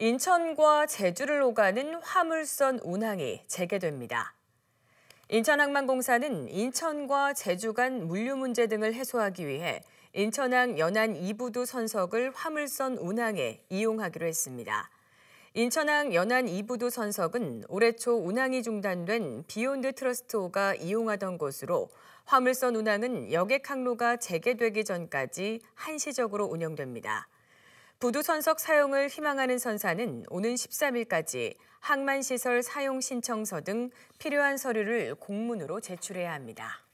인천과 제주를 오가는 화물선 운항이 재개됩니다. 인천항만공사는 인천과 제주 간 물류 문제 등을 해소하기 위해 인천항 연안 2부두 선석을 화물선 운항에 이용하기로 했습니다. 인천항 연안 2부두 선석은 올해 초 운항이 중단된 비욘드 트러스트호가 이용하던 곳으로 화물선 운항은 여객 항로가 재개되기 전까지 한시적으로 운영됩니다. 부두선석 사용을 희망하는 선사는 오는 13일까지 항만시설 사용 신청서 등 필요한 서류를 공문으로 제출해야 합니다.